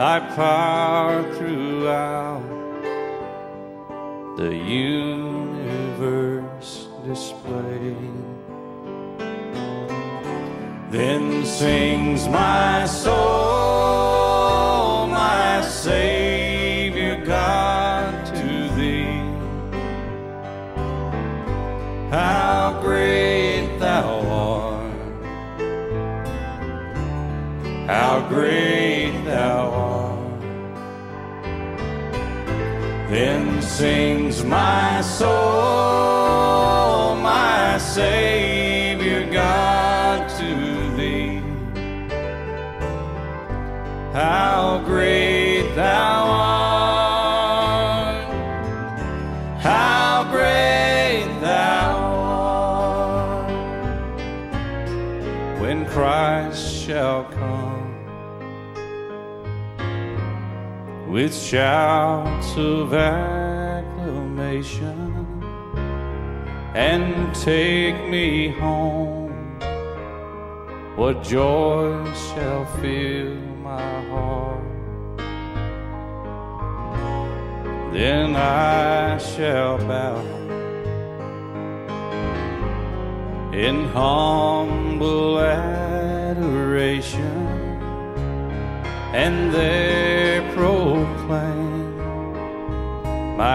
Thy power throughout the universe displayed. Then sings my soul, my Savior God, to thee. How great thou art! How great thou art! Then sings my soul, my Savior God, to thee. How great thou art! How great thou art! When Christ shall come with shouts of acclamation and take me home. What joy shall fill my heart? Then I shall bow in humble adoration and there